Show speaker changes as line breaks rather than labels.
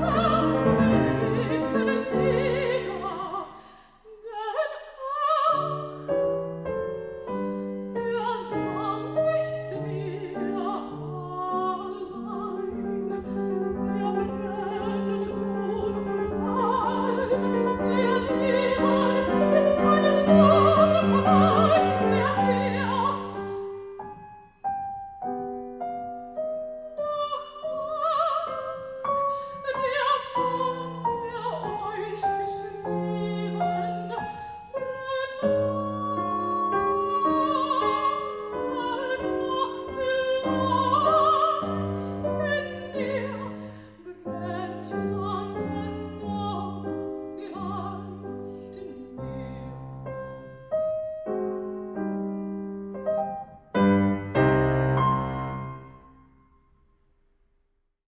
Oh.